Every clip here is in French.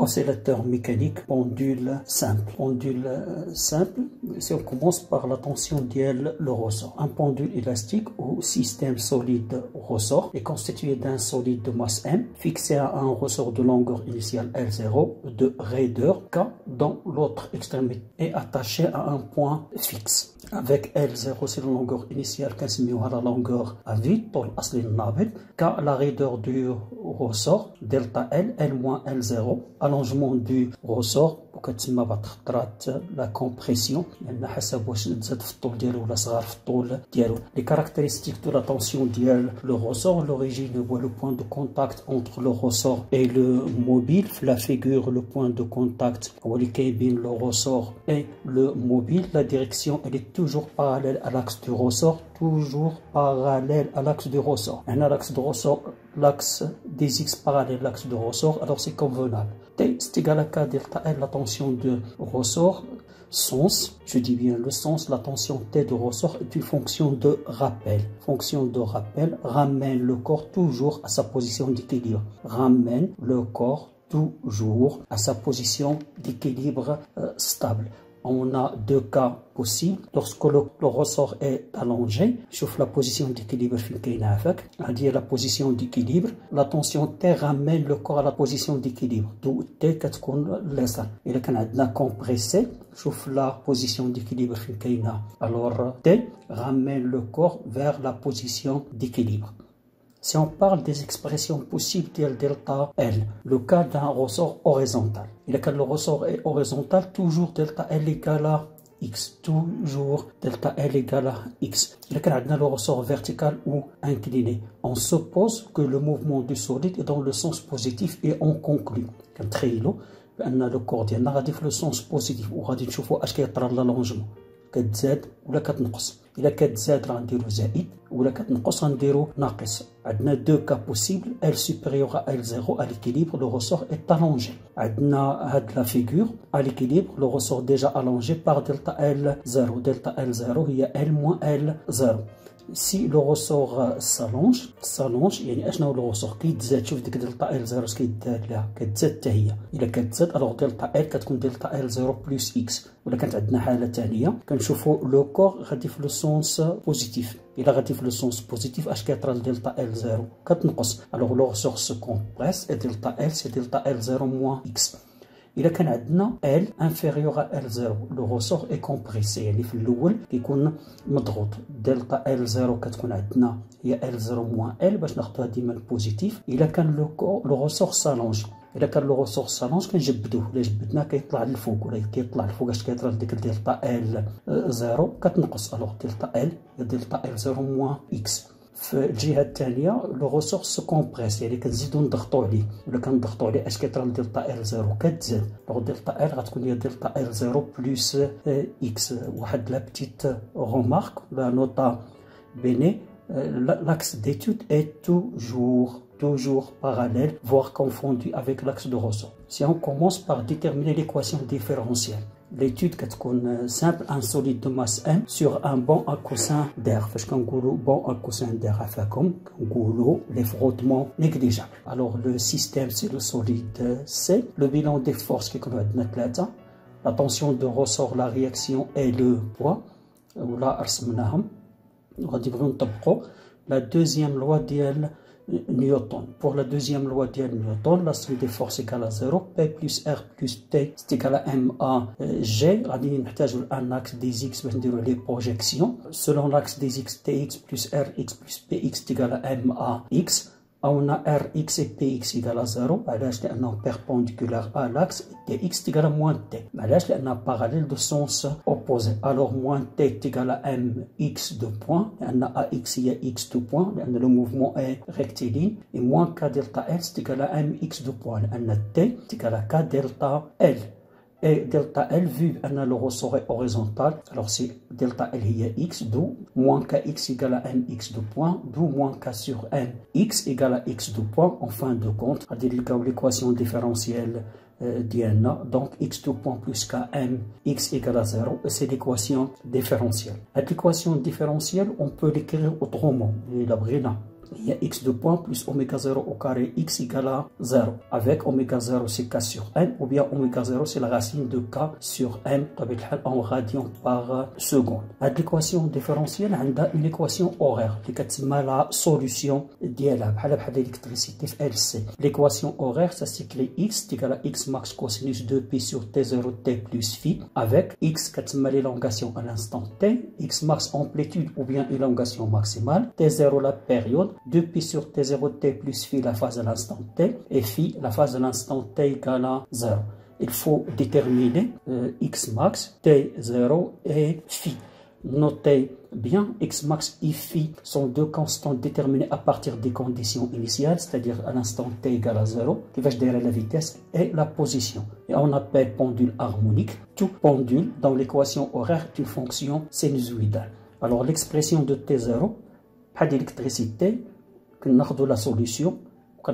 oscillateur mécanique, pendule simple. Pendule euh, simple, si on commence par la tension d'IL, le ressort. Un pendule élastique ou système solide ressort est constitué d'un solide de masse M fixé à un ressort de longueur initiale L0 de raideur K dans l'autre extrémité et attaché à un point fixe. Avec L0 c'est la longueur initiale à la longueur à vide pour car la raideur du ressort delta L L moins L0 allongement du ressort وكتسمى بعض الخطرات لا كومبريسيون لان حسب واش تزاد في الطول ديالو ولا صغار في الطول ديالو لي كاركتيرستيك دو لا طونسيون ديال لو روسور لوريجين هو لو بوين دو كونتاكت اونتر لو روسور اي لو موبيل في لا فيغور لو بوين دو كونتاكت هو اللي كاين بين لو روسور اي لو موبيل لا ديريكسيون elle est toujours parallèle à l'axe du ressort toujours parallèle à l'axe du ressort. L'axe de ressort, l'axe des X parallèle à l'axe de ressort, alors c'est convenable. T, c'est égal à K delta L, la tension de ressort, sens, je dis bien le sens, la tension T de ressort est une fonction de rappel. Fonction de rappel ramène le corps toujours à sa position d'équilibre. Ramène le corps toujours à sa position d'équilibre euh, stable on a deux cas possibles. Lorsque le, ressort est allongé, chauffe la position d'équilibre c'est-à-dire la position d'équilibre, la tension T ramène le corps à la position d'équilibre, T l'esser. Et là, on a compressé, la position d'équilibre Alors T ramène le corps vers la position d'équilibre. Si on parle des expressions possibles del delta L, le cas d'un ressort horizontal. Et quand le ressort est horizontal, toujours delta L égale à x, toujours delta L égale à x. Et quand on a le ressort vertical ou incliné, on suppose que le mouvement du solide est dans le sens positif et on conclut. Quand on a le coordinat, on a le sens positif ou on a l'allongement. كتزاد ولا كتنقص. إلا كتزاد غنديرو زائد ولا كتنقص غنديرو ناقص. عندنا دو كا بوسيبل ال سوبيريور ا ال 0 ا ليكيليبر لو ريسور est allongé. عندنا هاد لا فيغور ا ليكيليبر لو ريسور ديجا allongé بار دلتا ال 0 دلتا ال 0 هي ال موان ال 0 si le ressort s'allonge s'allonge يعني اشنا هو الرسور كيتزاد شوف ديك دلتا ال 0 كيدار لها كتزاد حتى هي. إلا كتزاد الوغ دلتا ال كتكون دلتا ال 0 بلس إكس ولا كانت عندنا حالة ثانية كنشوفوا لو كور غادي في لو سونس بوزيتيف إلا غادي في لو سونس بوزيتيف أش كيطرى دلتا ال 0 كتنقص. الوغ لو رسور سو كومبريس دلتا ال سي دلتا ال 0 موان إكس إلا كان عندنا ال انفيريور ال 0 لو ريسور اي كومبريسي يعني في الأول كيكون مضغوط. دلتا ال 0 كتكون عندنا هي ال 0 موان ال باش ناخذها ديما البوزيتيف إلا كان لو ريسور سالونج إلا كان لو ريسور سالونج كنجبدوه. إلا جبدناه كيطلع للفوق. ولا كيطلع للفوق اش كيطرى ديك دلتا ال 0 كتنقص. ألوغ دلتا ال دلتا ال 0 موان إكس في الجهه الثانيه لو ريسورس سو كومبريس يعني كنزيدو نضغطو عليه ولا كنضغطو عليه اش كيطرى دلتا ال 0 كتزاد لو دلتا ال غتكون هي دلتا ال 0 بلس اكس واحد لا بتيت رومارك لا نوتا بيني l'axe d'étude est toujours toujours parallèle, voire confondu avec l'axe de ressort. Si on commence par déterminer l'équation différentielle, l'étude est simple un solide de masse m sur un banc à coussin d'air فاش كنقولوا bon à coussin d'air عفاكم كنقولوا les frottements négligeables alors le système c'est le solide C le bilan des forces كيكونوا عندنا ثلاثه la tension de ressort la réaction et le poids ولا رسمناهم غادي نبغيو نطبقوا la deuxième loi ديال Newton. Pour la deuxième loi de Newton, la somme des forces égale à 0, P plus R plus T c'est égal à MA G. غادي نحتاجوا un axe des X باش نديروا les projections. Selon l'axe des X, TX plus RX plus PX c'est égal à MA X. On a Rx et Px égale à 0 علاش لانه perpendiculaire à l'axe Tx égal à moins T علاش لانه parallèle de sens opposé alors moins T est égal à mx de point لان ax هي x de point لان le mouvement est rectiligne et moins k delta L c'est égal à mx de point لان T est égal à k delta L et delta L vu un le ressort horizontal alors c'est delta L est x d'où moins kx égale à mx de point d'où moins k sur m x égale à x de point en fin de compte à dire l'équation différentielle euh, d'INA donc x de point plus km x égale à 0 c'est l'équation différentielle. L'équation différentielle on peut l'écrire autrement il y a x de point plus oméga 0 au carré x égale à 0. Avec oméga 0 c'est k sur m ou bien oméga 0 c'est la racine de k sur m en radian par seconde. L'équation différentielle a une équation horaire qui est la solution ديالها بحال بحال l'électricité في LC. L'équation horaire ça s'écrit x égale à x max cosinus 2pi sur t0 t plus phi avec x qui est l'élongation à l'instant t, x max amplitude ou bien élongation maximale, t0 la période, 2pi sur t0 t plus phi la phase à l'instant t et phi la phase à l'instant t égale à 0. Il faut déterminer euh, x max, t0 et phi. Notez bien, x max et phi sont deux constantes déterminées à partir des conditions initiales, c'est-à-dire à, l'instant t égale à 0, qui va générer la vitesse et la position. Et on appelle pendule harmonique. Tout pendule dans l'équation horaire est une fonction sinusoïdale. Alors l'expression de t0, pas d'électricité, nous la solution,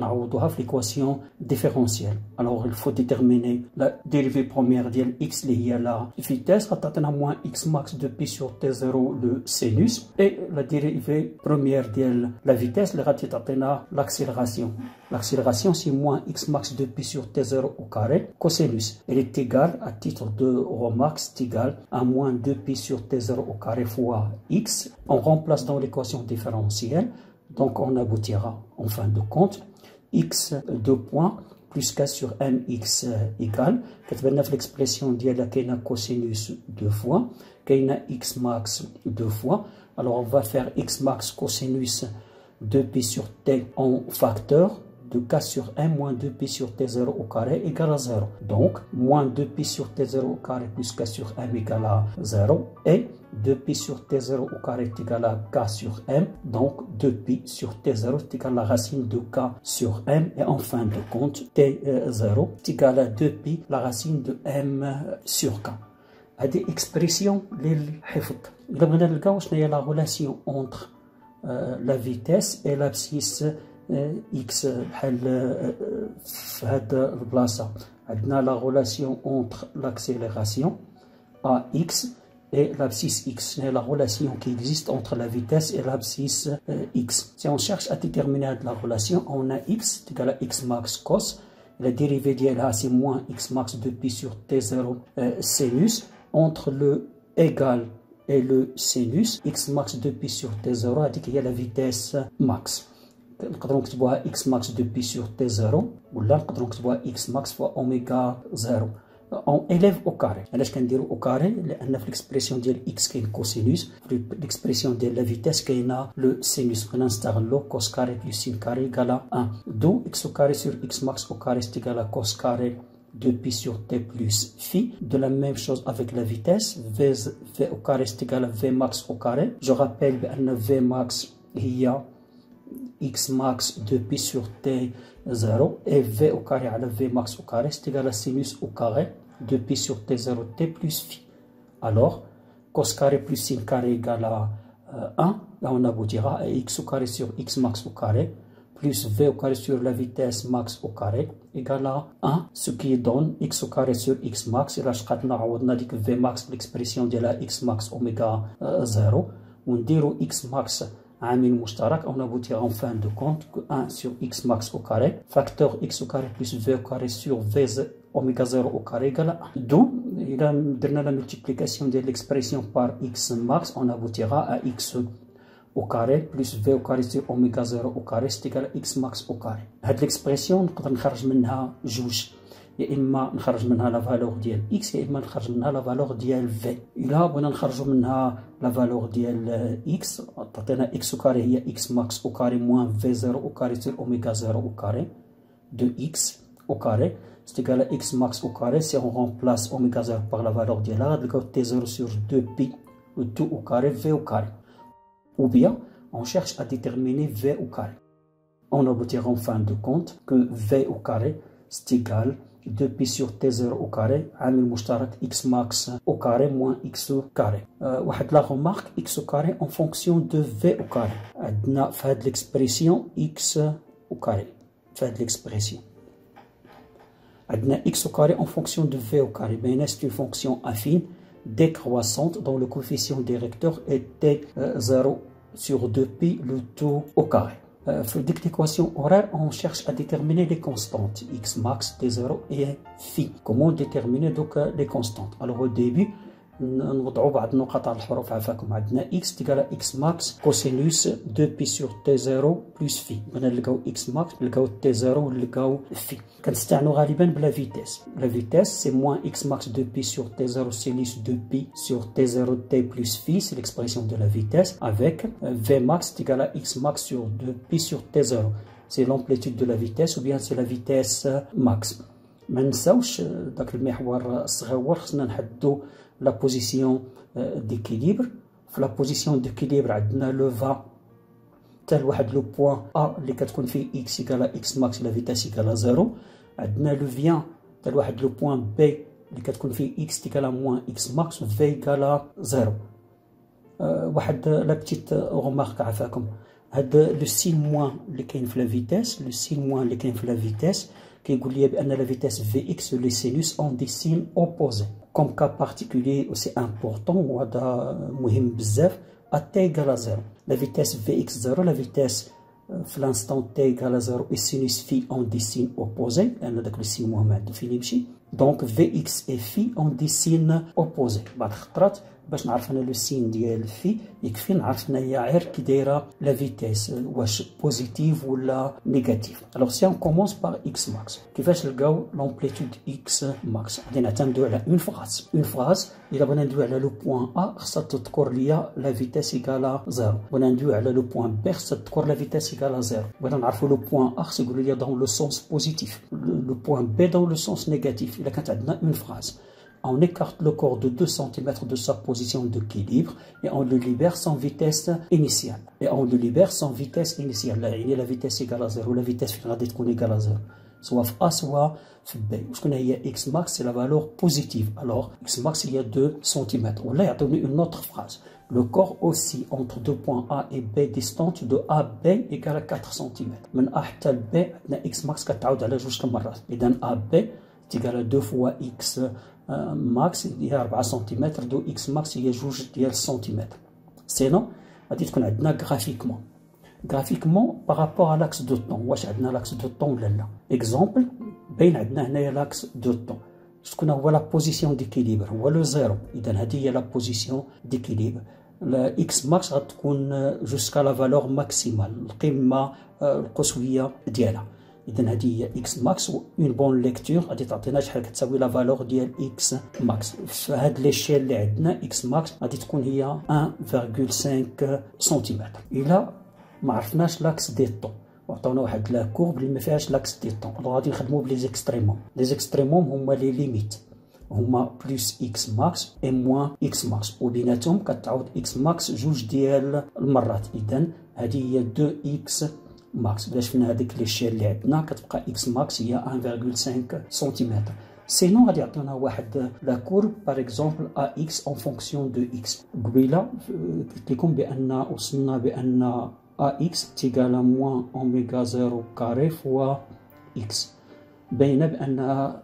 a l'équation différentielle. Alors il faut déterminer la dérivée première de x liée à la vitesse, à moins x max de pi sur t0 le sinus, et la dérivée première de la vitesse, à l'accélération. L'accélération c'est moins x max de pi sur t0 au carré cosinus. Elle est égale, à titre de c'est égal à moins 2 pi sur t0 au carré fois x. On remplace dans l'équation différentielle, donc on aboutira en fin de compte x de points plus k sur mx égale كتبان l'expression ديالها كاينه cosinus deux fois كاينه x max deux fois alors on va faire x max cosinus 2pi sur t en facteur de k sur m moins 2pi sur t0 au carré égale à 0. Donc, moins 2pi sur t0 au carré plus k sur m égale à 0. Et 2pi sur t0 au carré est égal à k sur m. Donc, 2pi sur t0 est égal à la racine de k sur m. Et en fin de compte, t0 est égal à 2pi la racine de m sur k. هذه اكسبريسيون للحفظ الا بغينا نلقاو شنو هي لا relation entre la vitesse et l'abscisse x بحال في هاد البلاصه عندنا لا غولاسيون اونتر لاكسيليراسيون ا اكس et l'abscisse x. C'est la relation qui existe entre la vitesse et l'abscisse euh, x. Si on cherche à déterminer la relation, on a x égale à x max cos. La dérivée d'ILA, c'est moins x max de pi sur t0 euh, sinus. Entre le égal et le sinus, x max de pi sur t0 a dit qu'il y a la vitesse max. نقدروا نكتبوها اكس ماكس دو بي سور تي زيرو ولا نقدروا نكتبوها اكس ماكس فوا اوميغا زيرو اون اليف او كاري علاش كنديرو او كاري لان في ليكسبريسيون ديال اكس كاين كوسينوس في ليكسبريسيون ديال لا فيتاس كاينه لو سينوس بغينا نستغلو كوس كاري بلس سين كاري ايكالا 1 دو اكس او كاري سور اكس ماكس او كاري ست ايكالا كوس كاري de pi sur t plus phi. De la même chose avec la vitesse. V, v au carré c'est égal à V max au carré. Je rappelle que V max, il y a x max de pi sur t 0 et v au carré à la v max au carré c'est égal à sinus au carré de pi sur t 0 t plus phi. Alors, cos carré plus sin carré égale à 1, là on aboutira à x au carré sur x max au carré plus v au carré sur la vitesse max au carré égale à 1, ce qui donne x au carré sur x max. Et là, je vais que v max, l'expression de la x max oméga 0. On dit x max عامل مشترك on aboutira en fin de compte que 1 sur x max au carré facteur x au carré plus v au carré sur v oméga 0 au carré égale 1 d'où درنا la multiplication de l'expression par x max on aboutira à x au carré plus v au carré sur oméga 0 au carré c'est égal à x max au carré هاد l'expression نقدر نخرج منها جوج يا اما نخرج منها لا فالور ديال اكس يا اما نخرج منها لا فالور ديال في الا بغينا نخرجوا منها لا فالور ديال اكس تعطينا اكس او كاري هي اكس ماكس او كاري موان في زيرو او كاري سير اوميغا زيرو او كاري دو اكس au carré, c'est égal à x max au carré. Si on remplace oméga 0 par la valeur de là, on t0 sur 2pi, ou tout au carré, v au carré. Ou bien, on cherche à déterminer v au carré. On aboutira en fin de compte que v au carré, c'est égal 2pi sur t0 au carré عامل مشترك x max au carré moins x au carré واحد لا remarque x au carré en fonction de v au carré عندنا في هاد l'expression x au carré في هاد l'expression عندنا x au carré en fonction de v au carré بينما c'est une fonction affine décroissante dont le coefficient directeur était 0 sur 2pi le tout au carré Équation horaire, on cherche à déterminer les constantes x max, t0 et phi. Comment déterminer donc les constantes? Alors au début, نوضعوا بعض النقط على الحروف عفاكم عندنا x تيكال x max كوسينوس 2 بي سور تي 0 بلس في بغينا نلقاو x max نلقاو تي 0 ونلقاو في كنستعنوا غالبا بلا فيتيس لا فيتيس سي موان x max 2 بي سور تي 0 سينوس 2 بي سور تي 0 تي بلس في سي ليكسبريسيون دو لا فيتيس افيك v max تيكال x max sur 2 pi sur t0 c'est l'amplitude de la vitesse ou bien c'est la vitesse max ما نساوش داك المحور الصغير خصنا نحددو la position euh, d'équilibre. La position d'équilibre, le va tel le point A, qui fait x égale à x max, la vitesse égale à 0. On a le vient tel le point B, qui fait x égale à moins x max, v égale à 0. Euh, la petite remarque à faire comme le signe moins fait la vitesse, le signe moins fait la vitesse, qui que la vitesse vx, les sinus ont des signes. Comme cas particulier aussi important, à t égale à 0. La vitesse vx0, la vitesse l'instant t égale à 0 et sinus phi ont des signes opposés. le signe Donc vx et phi ont des signes opposés. باش نعرف انا لو سين ديال في يكفي نعرف انايا غير كي دايره لا فيتيس واش بوزيتيف ولا نيجاتيف الوغ سي اون كومونس باغ اكس ماكس كيفاش نلقاو لومبليتود اكس ماكس غادي نعتمدو على اون فراز اون فراز الا بغينا ندوي على لو بوان ا خصها تذكر ليا لا فيتيس ايكالا زيرو بغينا ندوي على لو بوان بي خصها تذكر لا فيتيس ايكالا زيرو بغينا نعرفو لو بوان ا خصو يقولوا لي دون لو سونس بوزيتيف لو بوان بي دون لو سونس نيجاتيف الا كانت عندنا اون فراز on écarte le corps de 2 cm de sa position d'équilibre et on le libère sans vitesse initiale. Et on le libère sans vitesse initiale. Là, il y a la vitesse égale à 0, la vitesse finale est égale à 0. Soit A, soit B. Parce qu'on a X max, c'est la valeur positive. Alors, X max, il y a 2 cm. Là, il a donné une autre phrase. Le corps aussi entre deux points A et B distantes de AB égale à 4 cm. من A حتى B, X max كتعود على جوج مرات. إذا AB est égal à 2 fois X ماكس هي 4 سنتيمتر دو اكس ماكس هي جوج ديال السنتيمتر سينو غادي تكون عندنا غرافيكمون غرافيكمون بارابور على لاكس دو طون واش عندنا لاكس دو طون ولا لا اكزومبل باين عندنا هنايا لاكس دو طون شكون هو لا بوزيسيون ديكيليبر هو لو زيرو اذا هذه هي لا بوزيسيون ديكيليبر اكس ماكس غتكون جوسكا لا فالور ماكسيمال القمه القصويه ديالها اذا هذه هي إكس ماكس اون بون ليكتور غادي تعطينا شحال كتساوي لا فالور ديال إكس ماكس في هاد ليشيل اللي عندنا إكس ماكس غادي تكون هي 1.5 سنتيمتر إلا ما عرفناش لاكس دي طون وعطونا واحد لا كورب اللي ما فيهاش لاكس دي طون غادي نخدمو بلي زيكستريموم لي زيكستريموم هما لي ليميت هما بلس إكس ماكس اي موان إكس ماكس وبيناتهم كتعوض إكس ماكس جوج ديال المرات. اذا هذه هي 2 إكس ماكس باش فينا هذيك لي شير اللي عندنا كتبقى إكس ماكس هي 1.5 سنتيمتر سينو غادي يعطيونا واحد لا كورب باغ اكزومبل ا إكس اون فونكسيون دو إكس قبيله قلت لكم بان وصلنا بان ا إكس تيغال موان اوميغا زيرو كاري فوا إكس باينه بانها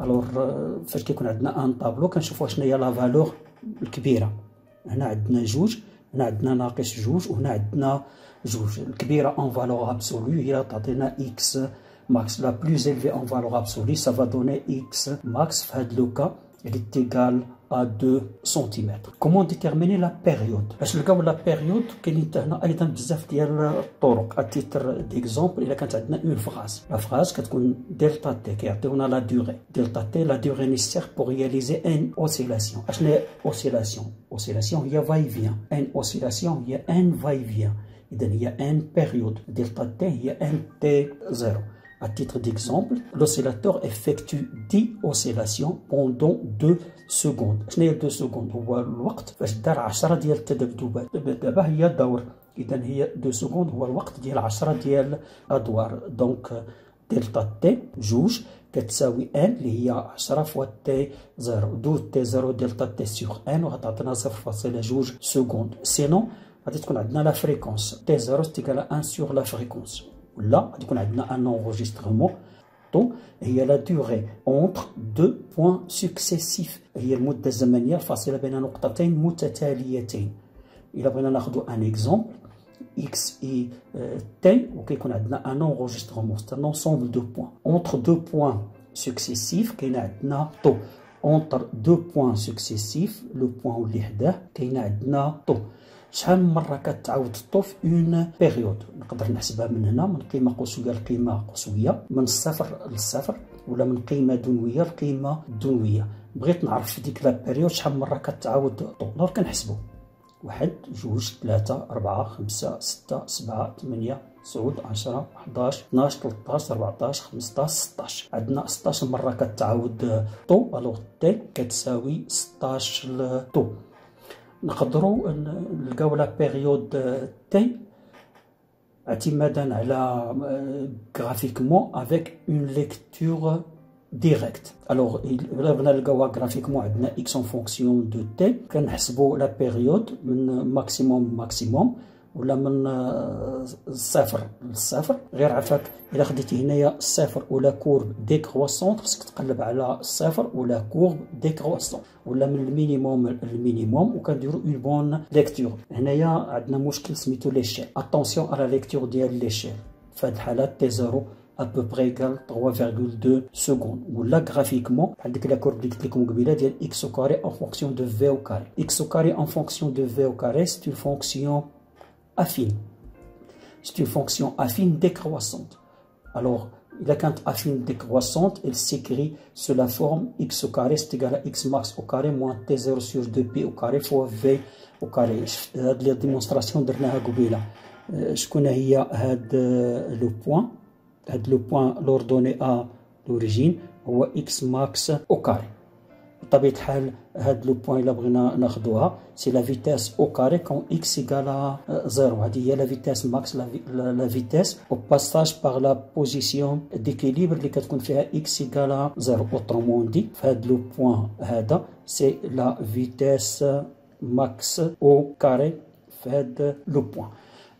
الوغ فاش كيكون عندنا ان طابلو كنشوفوا شنو هي لا فالور الكبيرة. هنا عندنا جوج هنا عندنا ناقص جوج وهنا عندنا جوج. الكبيرة اون فالور ابسولو هي تعطينا إكس la plus élevée en valeur absolue ça va donner x max. في هذا لو كا اللي تيغال à 2 cm. Comment déterminer la période باش نلقاو لا بيريود كاينين حتى هنا ايضا بزاف ديال الطرق اتيتر ديكزومبل الا كانت عندنا اون فراز لا فراز كتكون دلتا تي كيعطيونا لا ديوري دلتا تي لا ديوري نيسير بور رياليزي ان اوسيلاسيون اشنو هي اوسيلاسيون اوسيلاسيون هي فاي فيان ان اوسيلاسيون هي ان فاي فيان اذا هي ان بيريود دلتا تي هي ان تي زيرو À titre d'exemple, l'oscillateur effectue 10 oscillations pendant 2 Secondes. شنو هي 2 secondes؟ هو الوقت فاش دار 10 ديال التذبذبات دابا هي الدور اذا هي 2 secondes هو الوقت ديال 10 ديال الادوار دونك دلتا تي جوج كتساوي ان اللي هي 10 فوا تي 0 دو تي 0 دلتا تي سيغ ان وغتعطينا 0.2 سكوند سينون غادي تكون عندنا لا فريكونس تي 0 ستيكال 1 سيغ لا فريكونس ولا غادي يكون عندنا ان انغوجيستغمون طو هي لا دوغي اونتر دو بوان سكسيسيف هي المده الزمنيه الفاصله بين نقطتين متتاليتين الا بغينا ناخذ ان اكزومبل x et euh, t, on a un enregistrement, c'est un ensemble de points. Entre deux points successifs, on a to. Entre deux points successifs, le point où on a to. شحال من مرة كتعاود طو في اون بيريود نقدر نحسبها من هنا من قيمة قصويه لقيمة قصويه من الصفر للصفر ولا من قيمة دنوية لقيمة دنوية. بغيت نعرف في ديك لا بيريود شحال من مرة كتعاود طو دونك كنحسبو. واحد جوج ثلاثة أربعة خمسة ستة سبعة ثمانية تسعود عشرة حداش اثناش تلتاش ربعتاش خمسطاش ستاش. عندنا ستاش مرة كتعاود طو ألوغ تي كتساوي ستاش طو نقدروا نلقاو لا بيريود تي اعتمادا على غرافيكمون افيك اون ليكتور ديريكت الوغ إلا بغينا نلقاوها غرافيكمون عندنا إكس اون فونكسيون دو تي كنحسبوا لا بيريود من ماكسيموم ماكسيموم ولا من الصفر للصفر غير عفاك الا خديتي هنايا الصفر ولا كورب ديكروسونت خصك تقلب على الصفر ولا كورب ديكروسونت ولا من المينيموم للمينيموم وكنديروا اون بون ليكتور هنايا عندنا مشكل سميتو ليشيل اتونسيون على ليكتور ديال ليشيل في هاد الحالات تي زيرو à peu près égal 3,2 secondes. Ou là, graphiquement, avec la courbe de x au carré en fonction de v au carré. x au carré en fonction de v au carré, c'est une fonction affine. C'est une fonction affine décroissante. Alors, la quinte affine décroissante, elle s'écrit sous la forme x au carré c'est égal à x max au carré moins t0 sur 2p au carré fois v au carré. La démonstration de Je connais le point. le point l'ordonnée à l'origine هو x max au carré بطبيعة الحال هاد لو بوان الا بغينا ناخدوها سي لا فيتاس او كاري كون اكس ايكال زيرو هادي هي لا فيتاس ماكس لا فيتاس او باساج باغ لا بوزيسيون ديكيليبر اللي كتكون فيها اكس ايكال زيرو اوترومون دي فهاد لو بوان هذا سي لا فيتاس ماكس او كاري فهاد لو بوان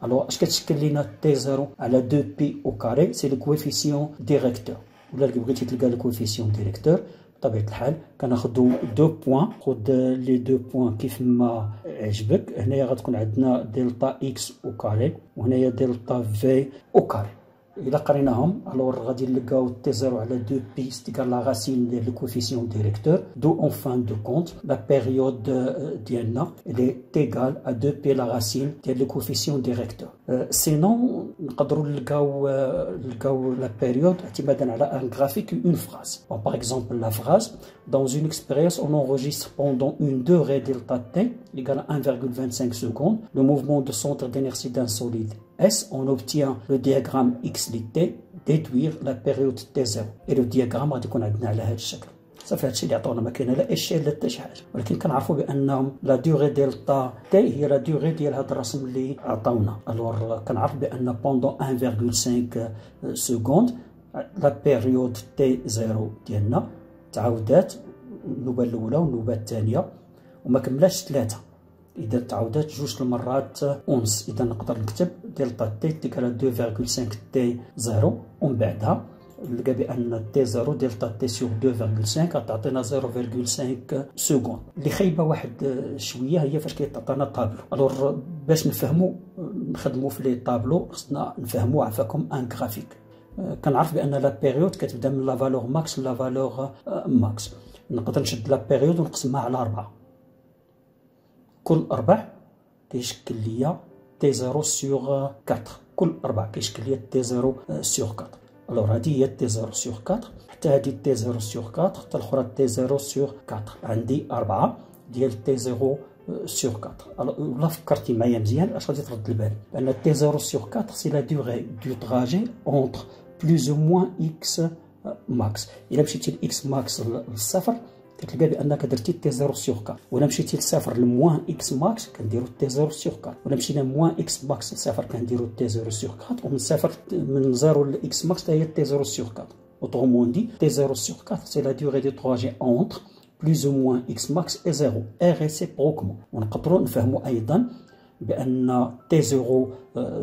Alors, اش كتشكل لينا تي زيرو على دو بي او كاري سي لو كويفيسيون ديريكتور ولا اللي بغيتي تلقى لو كويفيسيون ديريكتور بطبيعة الحال كناخدو دو بوان. خد لي دو بوان كيف ما عجبك هنايا غتكون عندنا دلتا إكس أو كاري وهنايا دلتا في أو كاري. الا قريناهم الور غادي نلقاو تي زيرو على دو بي ستيكال لا غاسين ديال لو كوفيسيون ديريكتور دو اون فان دو كونت لا بيريود ديالنا اللي تيغال ا دو بي لا غاسين ديال لو كوفيسيون ديريكتور سينون نقدروا نلقاو نلقاو لا بيريود اعتمادا على ان غرافيك اون فراز بون باغ اكزومبل لا فراز dans une expérience on enregistre pendant une durée delta t égale à 1,25 secondes le mouvement de centre d'inertie d'un solide S, on obtient le diagramme X T, déduire la période T0 et le diagramme غادي يكون عندنا على هذا الشكل. صافي هادشي اللي عطونا ما كاين لا اشياء لا حتى شي حاجة. ولكن كنعرفوا بأن لا دوغي ديال طا تي هي لا دوغي ديال هذا الرسم اللي عطاونا. الور كنعرف بأن بوندون 1.5 سكوند لا بيريود تي زيرو ديالنا تعاودات النوبة الأولى والنوبة الثانية. وما كملاش ثلاثة. إذا تعاودات جوج المرات أونس. إذا نقدر نكتب دلتا تي تيكال 2.5 تي زيرو. ومن بعدها نلقى بأن تي زيرو دلتا تي سيغ 2.5 غتعطينا 0.5 سكوند. اللي خايبة واحد شوية هي فاش كيتعطينا طابلو. ألور باش نفهمو نخدمو في لي طابلو خصنا نفهمو عفاكم ان غرافيك كنعرف بأن لا بيريود كتبدا من لا فالور ماكس لا فالور ماكس نقدر نشد لا بيريود ونقسمها على أربعة. كل ربع كيشكل ليا تي زيرو سيغ كاتر كل ربع كيشكل ليا تي زيرو سيغ كاتر الوغ هادي هي تي زيرو سيغ كاتر حتى هادي تي زيرو سيغ كاتر حتى الأخرى تي زيرو سيغ كاتر عندي أربعة ديال تي زيرو سيغ كاتر ولا فكرتي معايا مزيان. أش غادي ترد البال؟ بان تي زيرو سيغ كاتر سي لا دوغي دو تراجي اونتر بلوز أو موان إكس ماكس إلا مشيتي لاكس ماكس للصفر تلقى بأنك درتي تي 0 سور 4 ولا مشيتي لصفر لموان إكس ماكس كنديرو تي 0 سور 4 ولا مشينا موان إكس ماكس لصفر كنديرو تي 0 سور 4 ومن صفر من 0 لإكس ماكس هي تي 0 سور 4 Autrement dit, T0 sur 4, c'est la durée de trajet entre plus ou moins x max et 0 et réciproquement. On peut نفهموا ايضا بان T0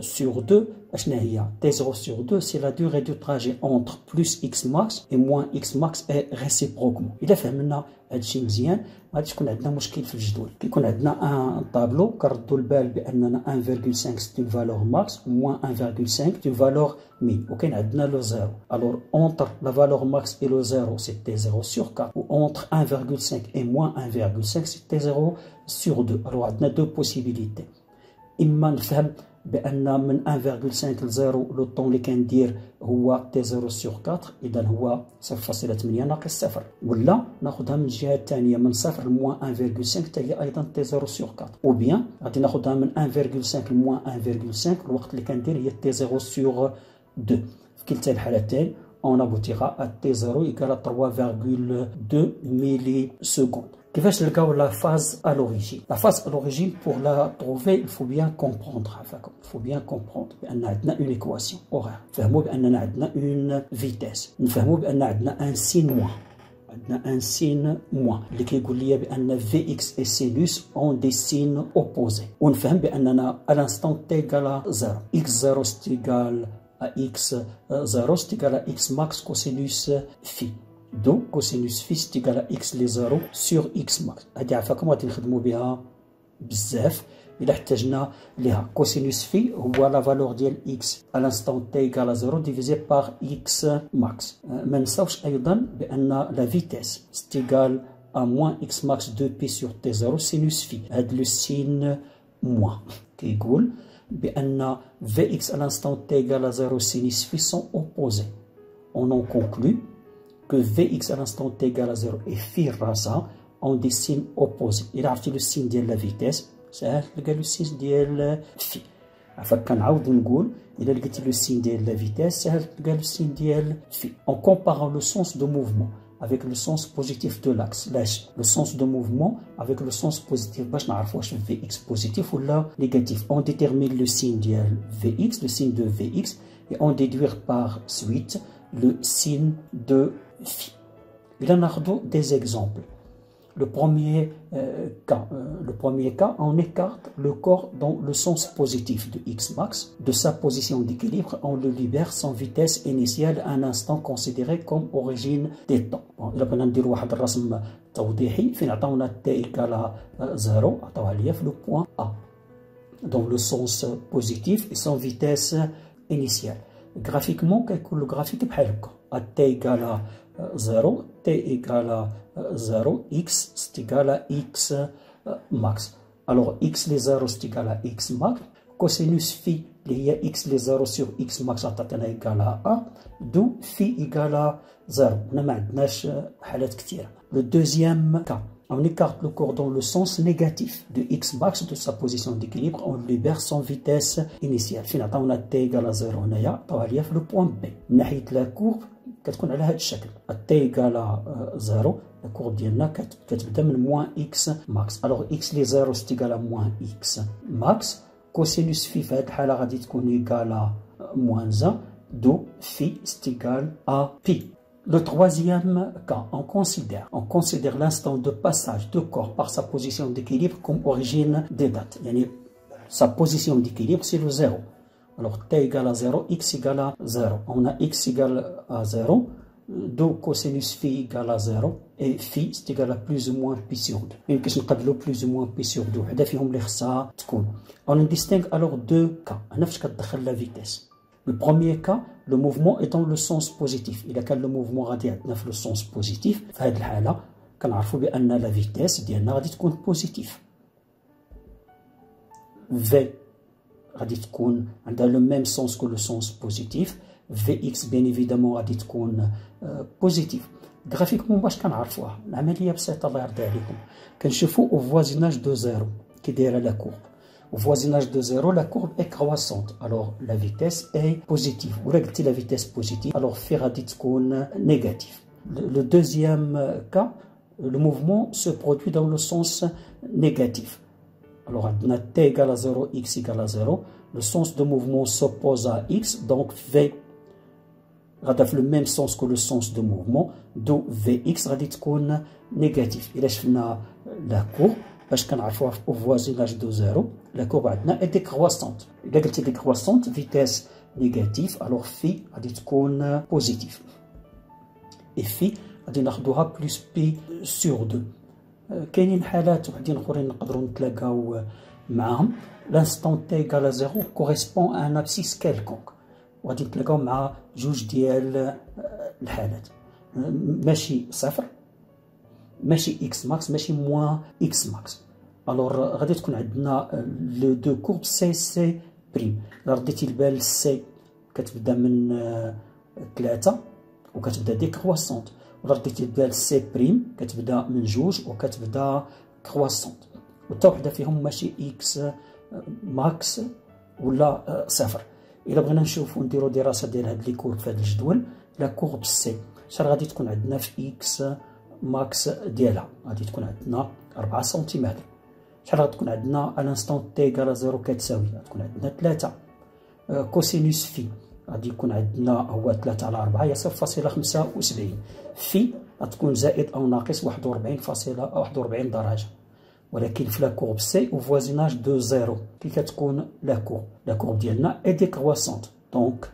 sur 2 اشنا هي T0 sur 2 c'est la durée du trajet entre plus x max et moins x max et réciproquement. الا فهمنا هادشي مزيان ما غاديش يكون عندنا مشكل في الجدول كيكون عندنا ان طابلو كنردوا البال باننا 1.5 سي اون فالور ماكس موان 1.5 سي اون فالور مين وكاين عندنا لو زيرو الوغ اونتر لا فالور ماكس اي لو زيرو سي تي 0 سور 4 و اونتر 1.5 اي موان 1.5 سي تي 0 سور 2 الوغ عندنا دو بوسيبيليتي إما نفهم بأن من 1.5 ل 0 لو طون اللي كندير هو تي 0 سور 4 إذا هو 0.8 ناقص 0 ولا ناخذها من الجهه الثانية من 0 لموان 1.5 حتى هي أيضا تي 0 سور 4 أو بيان غادي ناخذها من 1.5 لموان 1.5 الوقت اللي كندير هي تي 0 سور 2 في كلتا الحالتين aboutira à T0 égale à 3,2 millisecondes. كيفاش نلقاو لا فاز ا لوريجين لا فاز ا لوريجين بور لا تروفي الفو بيان كومبروندر عفاكم الفو بيان كومبروندر بان عندنا اون ايكواسيون اوغير نفهموا باننا عندنا اون فيتيس نفهموا بان عندنا ان سين موان عندنا ان سين موان اللي كيقول لي بان في اكس اي سينوس اون دي سين اوبوزي ونفهم باننا الانستون تي ايكال 0 اكس 0 ستيغال x 0 c'est égal à x max cosinus phi donc cosinus phi c'est égal à x les 0 sur x max هذه عفاكم غادي نخدموا بها بزاف الا احتاجنا ليها كوسينوس في هو لا فالور ديال اكس à l'instant t égale à 0 divisé par x max ما نساوش ايضا بان لا فيتيس c'est égal à moins x max 2 p sur t0 sinus phi هاد لو سين موان كيقول بأن Vx à l'instant t égale à 0 sinus phi sont opposés. On en conclut que Vx à l'instant t égale à 0 et phi rasa ont des signes opposés. Il a le signe de la vitesse, c'est le signe de phi. Il a le signe de la vitesse, c'est le signe de phi. En comparant le sens de mouvement avec le sens positif de l'axe, le sens de mouvement avec le sens positif, bah, Vx positif ou négatif. On détermine le signe de Vx, le signe de Vx, et on déduire par suite le signe de phi إلا ناخذوا des exemples le premier, euh, cas, euh, le premier cas, on écarte le corps dans le sens positif de x max. De sa position d'équilibre, on le libère sans vitesse initiale à un instant considéré comme origine des temps. إلا بغينا نديرو واحد الرسم توضيحي فين عطاونا t égale à 0 عطاوها ليا في لو بوان A. Dans le sens positif et sans vitesse initiale. غرافيكمون كيكون لو الجرافيك بحال هكا. ا تي ايكالا زيرو تي ايكالا زيرو إكس ستيكالا إكس ماكس الوغ إكس لي زيرو ستيكالا إكس ماكس كوسينوس في اللي هي إكس لي زيرو سيغ إكس ماكس عطاتنا ايكالا ا دو في ايكالا زيرو هنا ما عندناش حالات كثيره لو دوزيام كا on écarte le corps dans le sens négatif de x max de sa position d'équilibre on le libère sans vitesse initiale فين عطاونا t égale à 0 هنايا عطاوها ليا في لو بوان B من ناحية لا كورب كتكون على هذا الشكل تي ايكال زيرو الكورب ديالنا كتبدا من موان اكس ماكس الوغ اكس لي زيرو سي ايكال موان اكس ماكس كوسينوس في في هذه الحاله غادي تكون ايكال موان زا دو في سي ايكال ا بي Le troisième cas, on considère, on considère l'instant de passage de corps par sa position d'équilibre comme origine des dates. Yani, sa position d'équilibre, c'est le zéro. Alors t égale à 0, x égale à 0. On a x égale à 0, donc cosinus phi égale à 0, et phi c'est égal à plus ou moins pi sur 2. Mais qu'est-ce qu'on plus ou moins pi sur 2 هذا فيهم اللي خصها تكون. On distingue alors deux cas. أنا فاش كتدخل la vitesse. Le premier cas, le mouvement est dans le sens positif. إذا كان le mouvement غادي عندنا في le sens positif في هذه الحالة كنعرفوا بأن la vitesse ديالنا غادي تكون positif. V غادي تكون عندها لو ميم سونس كو لو سونس بوزيتيف في اكس بيان ايفيدامون غادي تكون بوزيتيف غرافيكمون باش كنعرفوها العمليه بسيطه الله يرضي عليكم كنشوفوا او فوازيناج دو زيرو كي دايره لا كورب au voisinage de zéro, la courbe est croissante. Alors la vitesse est positive. Ou la vitesse positive, alors qu'on négative. Le deuxième cas, le mouvement se produit dans le sens négatif. Alors, t égale à 0, x égale à 0. Le sens de mouvement s'oppose à x, donc v le même sens que le sens de mouvement, d'où vx radit négatif. Et là, je la courbe. باش كنعرفوها au voisinage de 0 la courbe عندنا est décroissante الا قلتي décroissante vitesse négative alors phi غادي تكون positif et phi غادي ناخذوها بلس بي سور دو كاينين حالات وحدين اخرين نقدروا نتلاقاو معاهم لانستون تي ايكال زيرو كوريسبون ان ابسيس كيلكونك وغادي نتلاقاو مع جوج ديال الحالات ماشي صفر ماشي إكس ماكس ماشي موان إكس ماكس الوغ غادي تكون عندنا لو دو كورب سي سي بريم إلا رديتي البال سي كتبدا من ثلاثة وكتبدا ديكرواسونت ولا رديتي البال سي بريم كتبدا من جوج وكتبدا كرواسونت وتا وحدة فيهم ماشي إكس ماكس ولا صفر. إلا بغينا نشوفو نديرو دراسة ديال هاد لي كورب في هاد الجدول لا كورب سي شحال غادي تكون عندنا في إكس ماكس ديالها غادي تكون عندنا 4 سنتيمتر شحال غتكون عندنا الانستون تي ايكال زيرو كتساوي غتكون عندنا 3 كوسينوس في غادي يكون عندنا هو 3 على 4 هي 0.75 في غتكون زائد أو ناقص 41.41 درجه ولكن في لا كورب سي أو فوازيناج دو زيرو كي كتكون لا كورب لا كورب ديالنا اي ديكرواسونت دونك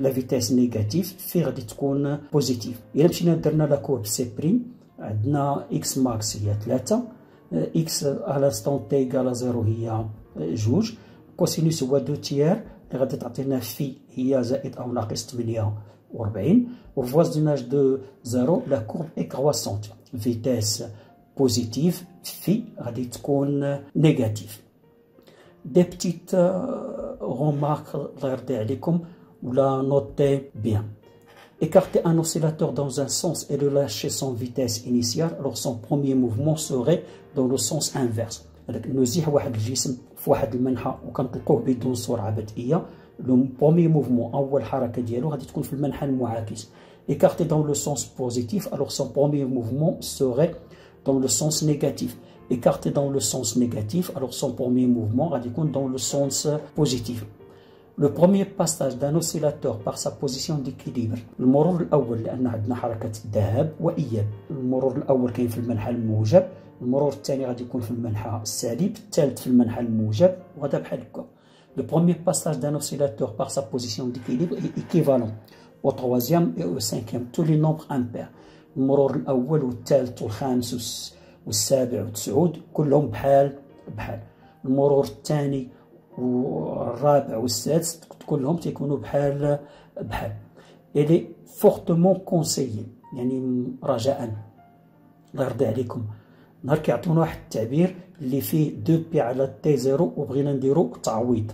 لا فيتيس نيجاتيف في غادي تكون بوزيتيف الا مشينا درنا لا كورب سي بريم عندنا اكس ماكس هي 3 اكس على ستون تي ايكال زيرو هي جوج كوسينوس هو دو تيير اللي غادي تعطينا في هي زائد او ناقص 48 وفوازيناج دو زيرو لا كورب اي كرواسونت فيتيس بوزيتيف في غادي تكون نيجاتيف دي بتيت رومارك الله يرضي عليكم ولا نوتي بيان Écarter un oscillateur dans un sens et le lâcher sans vitesse initiale, alors son premier mouvement serait dans le sens inverse. نزيح واحد الجسم في واحد المنحى وكنطلقوه بدون سرعه بدئيه لو بروميي موفمون اول حركه ديالو غادي تكون في المنحى المعاكس écarté dans le sens positif alors son premier mouvement serait dans le sens négatif écarté dans le sens négatif alors son premier mouvement غادي يكون dans le sens positif لو بروميي باساج دان اوسيلاتور بار سا بوزيسيون ديكيليبر المرور الأول لأن عندنا حركة ذهاب وإياب. المرور الأول كاين في المنحى الموجب. المرور الثاني غادي يكون في المنحى السالب. الثالث في المنحى الموجب. وهذا بحال هكا. لو بروميي باساج دان اوسيلاتور بار سا بوزيسيون ديكيليبر اي ايكيفالون أو تروازيام اي أو سانكيام تو لي نومبر امبير المرور الأول والثالث والخامس والسابع والتسعود كلهم بحال بحال. المرور الثاني والرابع والسادس كلهم تيكونوا بحال بحال. الي فورتمون كونسيي يعني رجاء الله يرضي عليكم. نهار كيعطيونا واحد التعبير اللي فيه دو بي على تي زيرو وبغينا نديرو تعويض.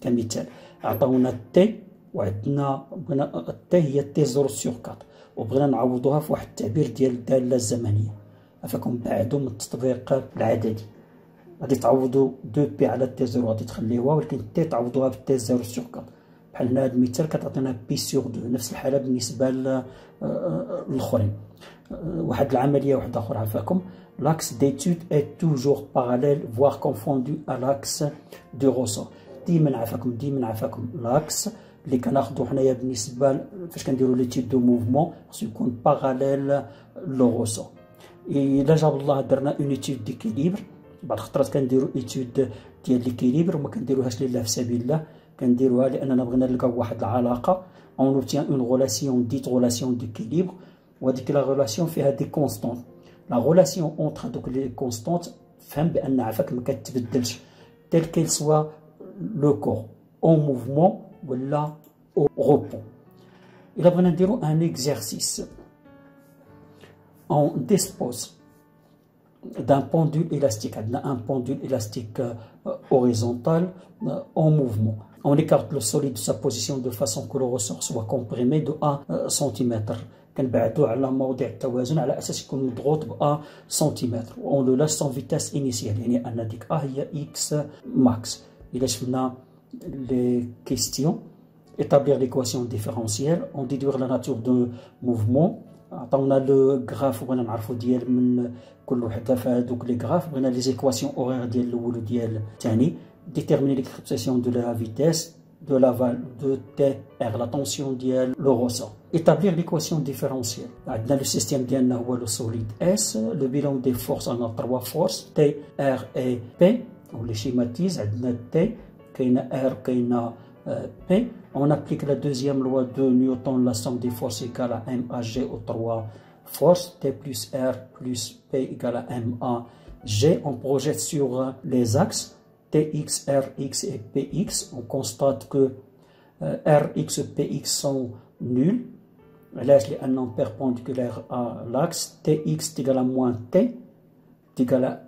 كمثال عطاونا تي وعندنا بغينا تي هي تي زيرو سيغ كات. وبغينا نعوضوها في واحد التعبير ديال الدالة الزمنية. عفاكم بعدو من التطبيق العددي. غادي تعوضوا دو بي على تي زيرو غادي تخليوها ولكن تي تعوضوها بتي زيرو سيغ كات. بحال هذا المثال كتعطينا بي سيغ دو نفس الحالة بالنسبة للاخرين واحد العملية واحدة أخرى عفاكم لاكس ديتود اي توجور باراليل فوار كونفوندو ا لاكس دو روسو ديما عفاكم ديما عفاكم لاكس اللي كناخذو حنايا بالنسبة فاش كنديرو ليتيود دو موفمون خصو يكون باراليل لو روسو إلا جاب الله درنا اون ايتيود ديكيليبر بعض الخطرات كنديرو ايتود ديال ليكيليبر وما كنديروهاش لله في سبيل الله كنديروها لاننا بغينا نلقاو واحد العلاقه اون اوبتيان اون غولاسيون ديت غولاسيون ديكيليبر وهذيك لا غولاسيون فيها دي كونستونت لا غولاسيون اونتر هذوك لي كونستونت فهم بان عفاك ما كتبدلش تيل كيل سوا لو كور اون موفمون ولا او روبون الا بغينا نديرو ان اكزرسيس اون ديسبوز d'un pendule élastique, un pendule élastique euh, horizontal euh, en mouvement. On écarte le solide de sa position de façon que le ressort soit comprimé de 1 cm. كنبعدو على موضع التوازن على اساس يكون مضغوط ب 1 سنتيمتر اون لو لاش سون فيتاس انيسيال يعني ان ديك ا هي اكس ماكس الا شفنا لي كيستيون établir l'équation différentielle, on déduire la nature d'un mouvement عطاونا لو غراف بغينا نعرفو ديال من كل وحده فيها دوك لي غراف بغينا لي زيكواسيون اوغير ديال الاول وديال الثاني ديتيرميني de la valeur de TR, la tension ديال لو ressort. Établir l'équation différentielle. عندنا le système ديالنا هو le solide S, le bilan des forces عندنا 3 forces T, R et P. On les schématise, T, R, euh, P. On applique la deuxième loi de Newton, la somme des forces égale à MAG au 3 force T plus R plus P égale à MA, G, on projette sur les axes Tx, Rx et Px. On constate que euh, Rx et Px sont nuls. Laisse les anneaux perpendiculaires à l'axe. Tx est égal à moins T, est égal à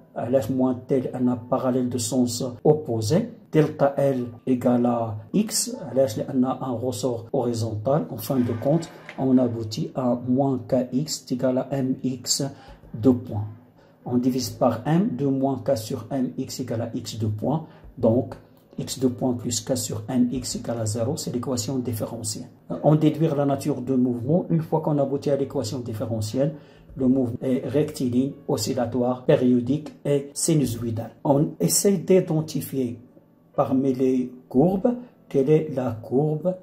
moins T, un parallèle de sens opposé. Delta L égale à X. Laisse les un ressort horizontal. En fin de compte, on aboutit à moins Kx égal à Mx de points on divise par m, 2 moins k sur m, x égale à x de points. Donc, x de points plus k sur m, x égale à 0, c'est l'équation différentielle. On déduire la nature de mouvement. Une fois qu'on aboutit à l'équation différentielle, le mouvement est rectiligne, oscillatoire, périodique et sinusoïdal. On essaie d'identifier parmi les courbes quelle est la courbe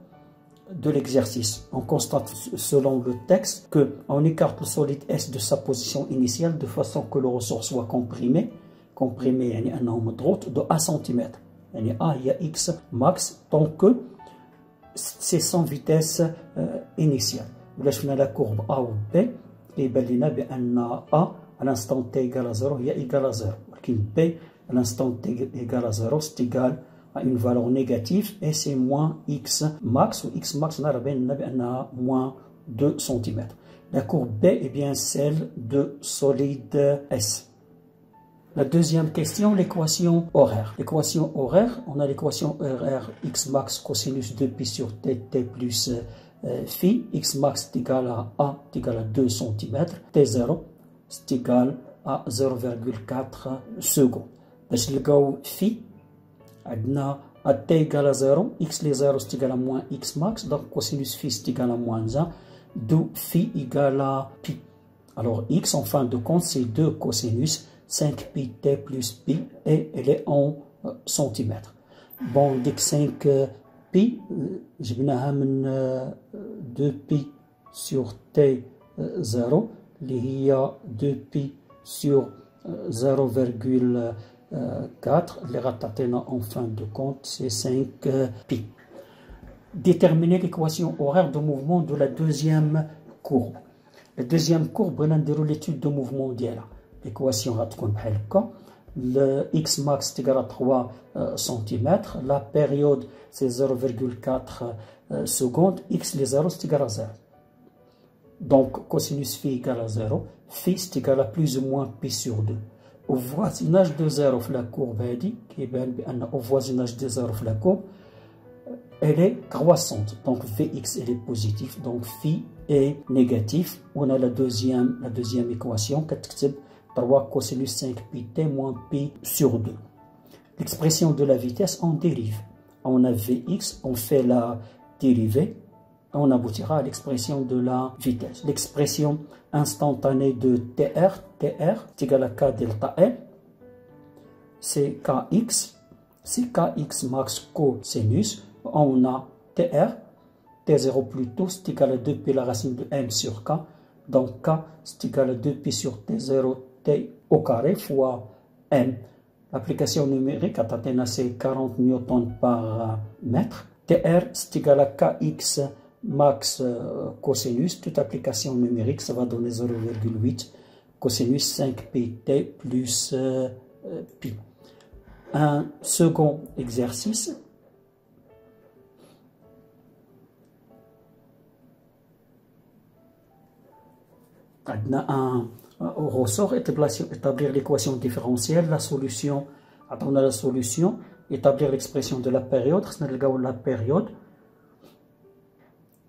de l'exercice. On constate selon le texte qu'on écarte le solide S de sa position initiale de façon que le ressort soit comprimé. Comprimé, un nombre de de 1 cm. Y a X max tant que c'est sans vitesse euh, initiale. La courbe A ou B. Et ben, A à l'instant T égale à 0, il y a égal à 0. B à l'instant T égale à 0, c'est égal à une valeur négative et c'est moins x max ou x max on a moins 2 cm. La courbe B est bien celle de solide S. La deuxième question, l'équation horaire. L'équation horaire, on a l'équation horaire x max cosinus de pi sur t, t plus phi. x max est égal à a est égal à 2 cm. t0 est égal à 0,4 secondes. باش نلقاو phi عندنا t égale à 0, x les 0 c'est égal à moins x max, donc cosinus phi c'est égal à moins 1, d'où phi égale à pi. Alors x en fin de compte c'est 2 cosinus 5 pi t plus pi et elle est en euh, centimètres. Bon, dès que 5 pi, جبناها من 2 pi sur t 0 اللي هي 2 pi sur 0,1 4, les ratatena en fin de compte, c'est 5 pi. Déterminer l'équation horaire de mouvement de la deuxième courbe. La deuxième courbe, on a l'étude de mouvement d'IELA. L'équation va être le x max est égal à 3 cm, la période c'est 0,4 secondes, x les 0 c'est égal à 0. Donc cosinus phi égale à 0, phi c'est égal à plus ou moins pi sur 2. Au voisinage de 0 la courbe au voisinage de 0 la courbe elle est croissante. Donc Vx elle est positive. Donc phi est négatif. On a la deuxième la deuxième équation 3 cosinus 5 pi t moins pi sur 2 l'expression de la vitesse en dérive. On a Vx on fait la dérivée. On aboutira à l'expression de la vitesse. L'expression instantanée de TR, TR est égal à K delta L, c'est Kx, c'est Kx max cosinus, on a TR, T0 plus c'est égal à 2pi la racine de M sur K, donc K c'est égal à 2pi sur T0 T au carré fois M. L'application numérique à c'est 40 newtons par mètre. TR c'est égal à Kx max cosinus, toute application numérique, ça va donner 0,8 cosinus 5 pt plus euh, pi. Un second exercice. Au ressort, établir l'équation différentielle, la solution, attendre la solution, établir l'expression de la période, la période,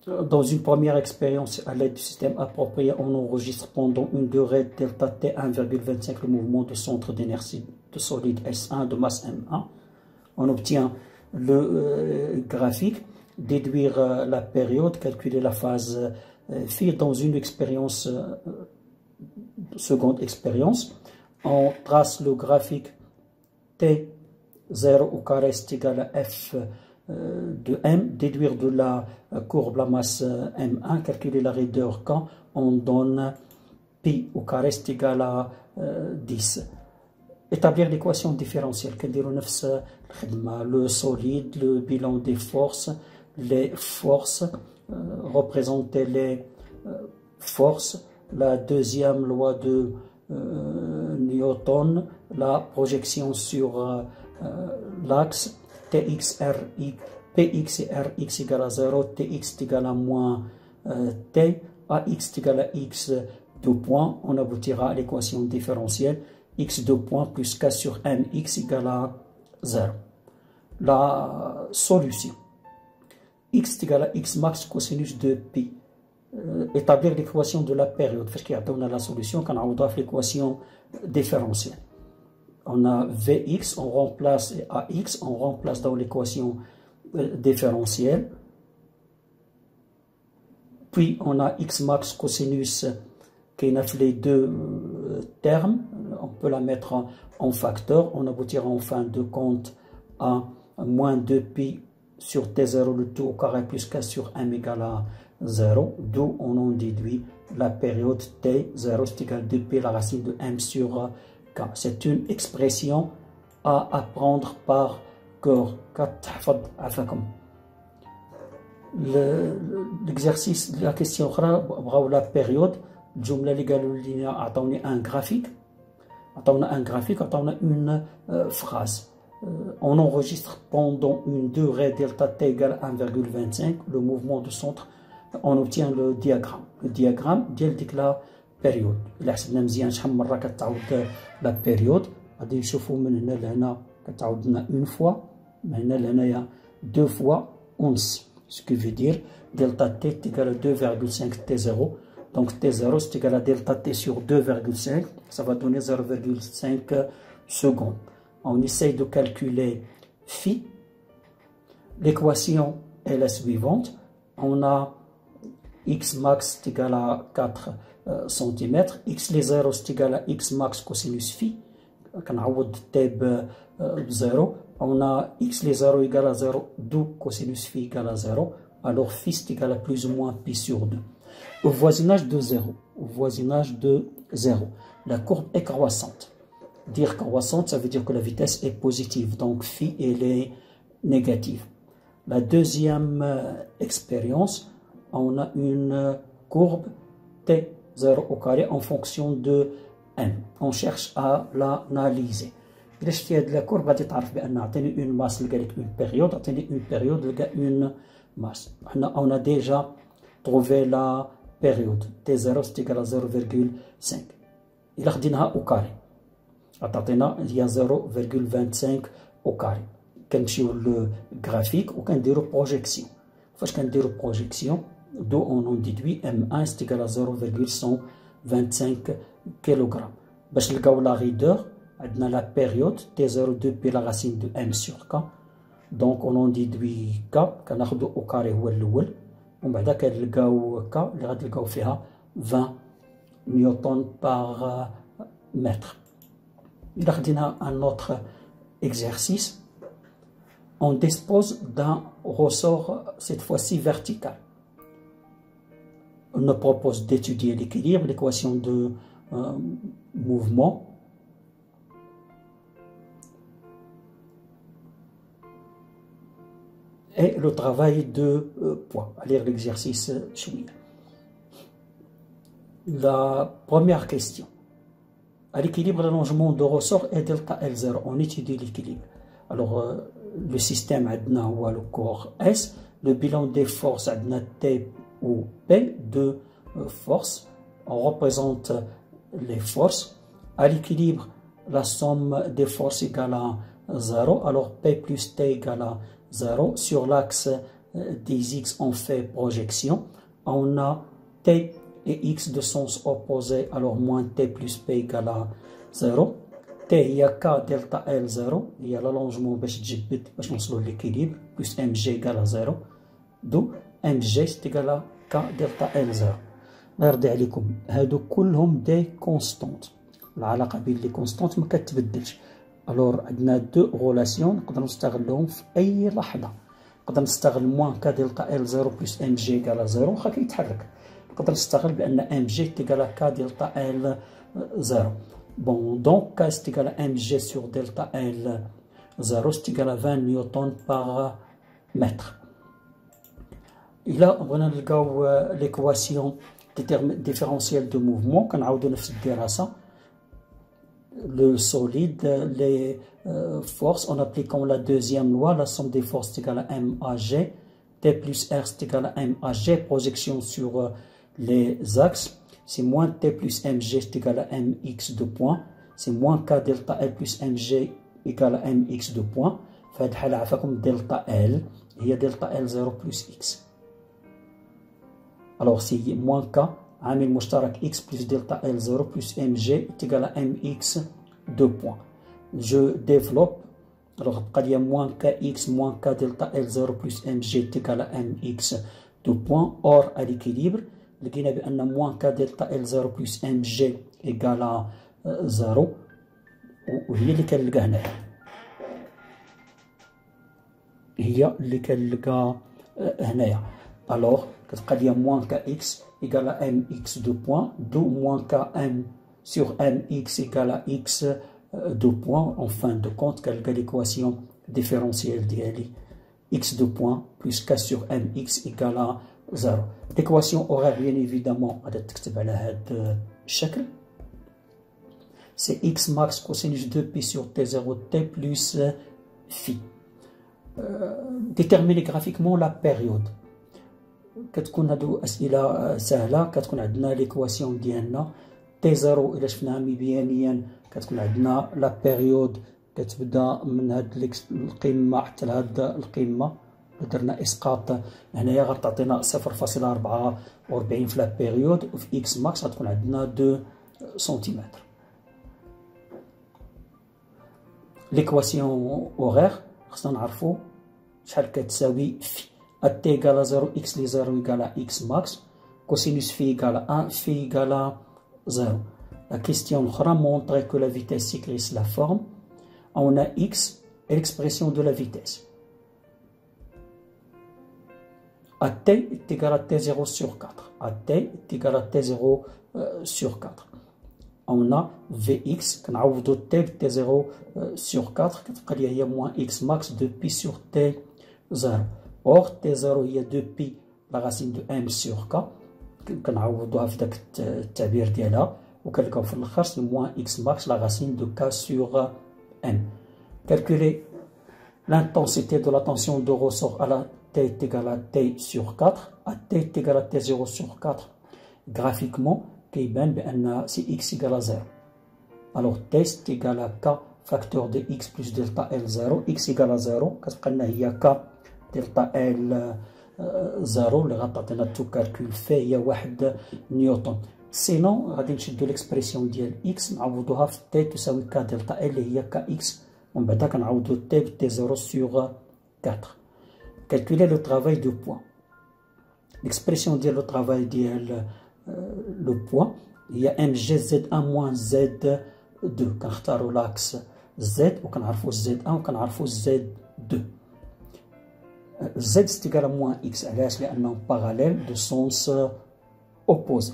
dans une première expérience à l'aide du système approprié, on enregistre pendant une durée delta t 1,25 le mouvement de centre d'inertie de solide S1 de masse M1. On obtient le euh, graphique, déduire euh, la période, calculer la phase fait dans une expérience, seconde expérience, on trace le graphique T0 au carré est égal à F de M, déduire de la courbe la masse M1, calculer la raideur quand on donne pi au carré est égal à 10. Établir l'équation différentielle, le solide, le bilan des forces, les forces, euh, représenter les euh, forces, la deuxième loi de euh, Newton, la projection sur l'axe TXRX, PX et RX égale à 0, TX égale à moins T, AX égale à X, deux points, on aboutira à l'équation différentielle x de point plus k sur mx égale à 0. La solution x égale à x max cosinus de pi. Euh, établir l'équation de la période. Parce qu'il y a la solution quand on a l'équation différentielle. On a Vx, on remplace AX, on remplace dans l'équation euh, différentielle. Puis on a X max cosinus qui est les deux euh, termes on peut la mettre en, facteur, on aboutira en fin de compte à moins 2pi sur t0 le tout au carré plus k sur m égale à 0, d'où on en déduit la période t0 c'est égal à 2pi la racine de m sur k. C'est une expression à apprendre par cœur. L'exercice, la question la période, الجملة اللي قالوا لي أعطوني un graphique on a un graphique, on a une euh, phrase. Euh, on enregistre pendant une durée delta t égale 1,25 le mouvement de centre, on obtient le diagramme. Le diagramme ديال la période. إلا حسبنا مزيان شحال مرة كتعاود la période غادي نشوفوا من هنا لهنا كتعاود لنا une fois من هنا لهنايا deux fois 11 ce qui veut dire delta t est égal à 2,5 t0 donc T0 c'est égal à delta T sur 2,5. Ça va donner 0,5 secondes. On essaye de calculer phi. L'équation est la suivante. On a x max est égal à 4 cm. x les 0 c'est égal à x max cosinus phi. كنعوض t 0 on a x les 0 égal à 0 d'où cosinus phi égal à 0 alors phi c'est égal à plus ou moins pi sur 2 au voisinage de 0. Au voisinage de 0. La courbe est croissante. Dire croissante, ça veut dire que la vitesse est positive. Donc, phi, elle est négative. La deuxième euh, expérience, on a une courbe T0 au carré en fonction de n. On cherche à l'analyser. de la courbe غادي تعرف بان عطيني une masse لقى une période عطيني une période لقى une masse on a déjà trouvé la période T0 c'est égal à 0,5 إلا خديناها au carré عطاتينا هي 0,25 au carré كنمشيو للغرافيك وكنديرو بروجيكسيون فاش كنديرو بروجيكسيون دو اون اون ديدوي ام 1 c'est égal à 0,125 كيلوغرام باش نلقاو لا غيدور عندنا لا بيريود تي 0 2 بي لا راسين دو ام سور كا دونك اون اون ديدوي كا كناخدو او كاري هو الاول ومن بعد كنلقاو كا اللي غتلقاو فيها 20 نيوتن باغ متر إذا خدينا un autre exercice on dispose d'un ressort cette fois-ci vertical on nous propose d'étudier l'équilibre l'équation de euh, mouvement et le travail de euh, poids. À lire l'exercice suivant. La première question. À l'équilibre, l'allongement de ressort est delta L0. On étudie l'équilibre. Alors, euh, le système adna ou le corps S, le bilan des forces adna T ou P, de euh, forces. On représente les forces. À l'équilibre, la somme des forces égale à 0. Alors, P plus T égale à 0. Sur l'axe euh, des x, on fait projection. On a t et x de sens opposé, alors moins t plus p égale à 0. t, a k delta L 0. Il y a l'allongement باش نوصلوا l'équilibre, plus mg égale à 0. D'où mg c'est égal à ك دلتا ال زيرو الله يرضي عليكم هادو كلهم دي كونستونت العلاقة بين لي كونستونت ما كتبدلش الور عندنا دو غولاسيون نقدر نستغلهم في أي لحظة نقدر نستغل موان ك دلتا ال زيرو بلس ام جي ايكال زيرو واخا كيتحرك نقدر نستغل بان ام جي تيكال ك دلتا ال زيرو بون دونك ك استيكال ام جي سور دلتا ال زيرو استيكال 20 نيوتن باغ متر الى بغينا نلقاو ليكواسيون ديفيرونسيال دو موفمون كنعاودو نفس الدراسه le solide, les euh, forces en appliquant la deuxième loi, la somme des forces est égale à MAG, T plus R est égal à MAG, projection sur euh, les axes, c'est moins T plus MG est égal à MX de points, c'est moins K delta L plus MG égal à MX de points, fait delta L, il y a delta L 0 plus X. Alors c'est moins K, عامل مشترك x plus delta L0 plus mg est égal à mx 2 points. Je développe. Alors, il y a moins kx moins k delta L0 plus mg est égal à mx 2 points. Or, à l'équilibre, لقينا بأن moins k delta L0 plus mg égal à 0 وهي اللي كنلقى هنايا هي اللي كنلقى هنايا الوغ كتبقى ليا moins kx égale à mx de points, d'où moins km sur mx égale à x de points. En fin de compte, quelle est l'équation différentielle d'ILI x de points plus k sur mx égale à 0. L'équation aura bien évidemment c'est x max cosinus 2 pi sur t0 t plus phi. Euh, déterminer graphiquement la période. كتكون هادو اسئله سهله كتكون عندنا ليكواسيون ديالنا تي زيرو الا شفناها مبيانيا كتكون عندنا لا بيريود كتبدا من هاد القمه حتى لهاد القمه درنا اسقاط هنايا غتعطينا صفر فاصلة أربعة وربعين في لا بيريود وفي اكس ماكس غتكون عندنا دو سنتيمتر ليكواسيون اوغير خصنا نعرفو شحال كتساوي في à t égale à 0, x les 0 égale à x max, cosinus phi égale à 1, phi égale à 0. La question montre que la vitesse s'écrit la forme. On a x et l'expression de la vitesse. A t est égal à t0 sur 4. A t est égal à t0 euh, sur 4. On a vx, qu'on a t t0 euh, sur 4, qui est moins x max de pi sur t0. Or, T0 هي 2 بي لا racine دو ام سور k كنعوضوها في داك التعبير ديالها وكنلقاو في الاخر سي موان اكس ماكس لا racine دو k sur m. Calculer l'intensité de la tension de ressort à la t est égal à t sur 4 à t est égal à t0 sur 4 graphiquement كيبان بان سي x égal à 0 alors t est égal à k facteur de x plus delta L 0 x égal à 0 كتبقى لنا هي k دلتا ال زيرو اللي غتعطينا تو كالكول فيه هي واحد نيوتن سينو غادي نشدو ليكسبريسيون ديال اكس نعوضوها في تي تساوي كا دلتا ال اللي هي كا اكس ومن بعدا كنعوضو تي تي زيرو سيغ 4 كالكولي لو ترافاي دو بوان ليكسبريسيون ديال لو ترافاي ديال لو بوان هي ام جي زد ان موان زد دو كنختارو لاكس زد وكنعرفو زد ان وكنعرفو زد دو z c'est égal à moins x علاش لانه parallèle de sens opposé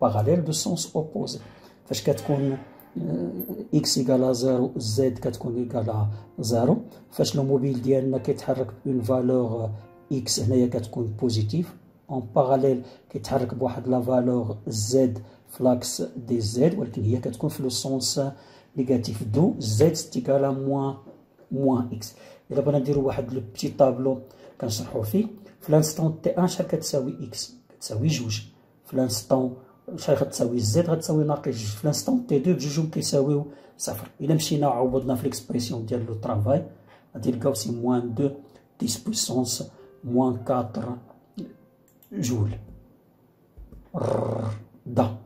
parallèle de sens opposé فاش كتكون égale à 0 z كتكون à 0 فاش لو موبيل ديالنا كيتحرك بون فالور x هنايا كتكون بوزيتيف اون باراليل كيتحرك بواحد لا فالور z فلاكس دي z ولكن هي كتكون في لو سونس نيجاتيف دو z ستيكال موان موان إكس الا بغينا نديرو واحد لو بتي طابلو كنشرحو فيه في لانستون تي ان شحال كتساوي إكس كتساوي جوج في لانستون شحال غتساوي زد غتساوي ناقص جوج في لانستون تي دو بجوجهم كيساويو صفر. الا مشينا عوضنا في ليكسبريسيون ديال لو طرافاي غادي نلقاو سي موان دو ديس بويسونس موان كاتر جول دا